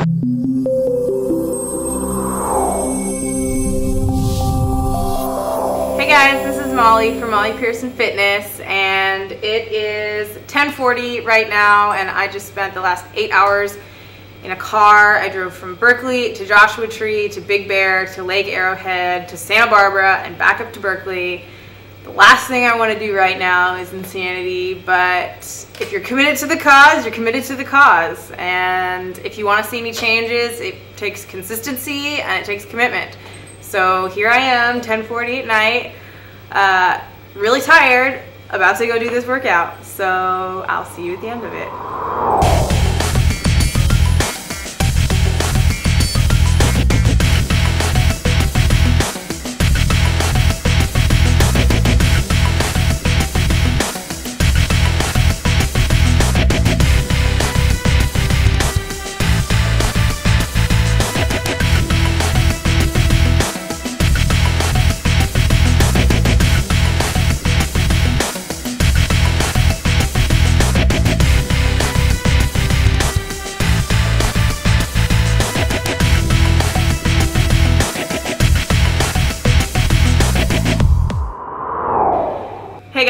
Hey guys, this is Molly from Molly Pearson Fitness and it is 1040 right now and I just spent the last eight hours in a car. I drove from Berkeley to Joshua Tree to Big Bear to Lake Arrowhead to Santa Barbara and back up to Berkeley. The last thing I want to do right now is insanity, but if you're committed to the cause, you're committed to the cause. And if you want to see any changes, it takes consistency and it takes commitment. So here I am, 1040 at night, uh, really tired, about to go do this workout. So I'll see you at the end of it.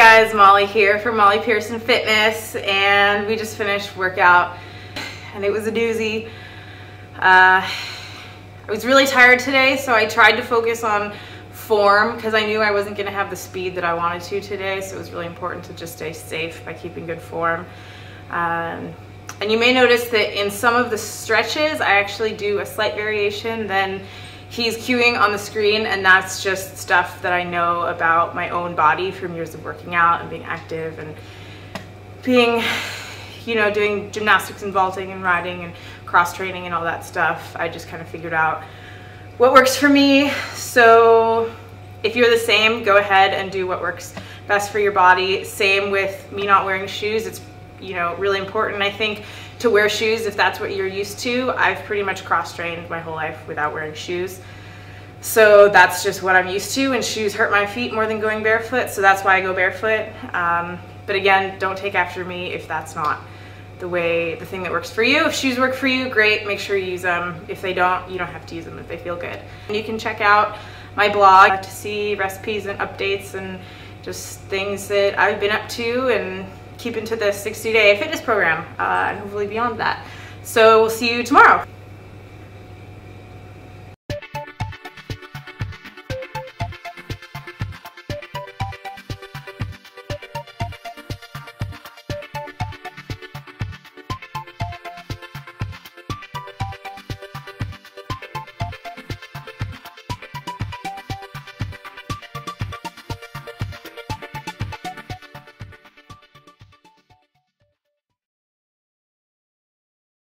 Guys, Molly here from Molly Pearson Fitness and we just finished workout and it was a doozy. Uh, I was really tired today so I tried to focus on form because I knew I wasn't going to have the speed that I wanted to today so it was really important to just stay safe by keeping good form. Um, and you may notice that in some of the stretches I actually do a slight variation than he's cueing on the screen and that's just stuff that I know about my own body from years of working out and being active and being, you know, doing gymnastics and vaulting and riding and cross training and all that stuff. I just kind of figured out what works for me. So if you're the same, go ahead and do what works best for your body. Same with me not wearing shoes. It's, you know, really important, I think, to wear shoes if that's what you're used to. I've pretty much cross-trained my whole life without wearing shoes. So that's just what I'm used to and shoes hurt my feet more than going barefoot so that's why I go barefoot. Um, but again, don't take after me if that's not the way, the thing that works for you. If shoes work for you, great, make sure you use them. If they don't, you don't have to use them if they feel good. And you can check out my blog to see recipes and updates and just things that I've been up to and keep into the 60 day fitness program uh, and hopefully beyond that. So we'll see you tomorrow.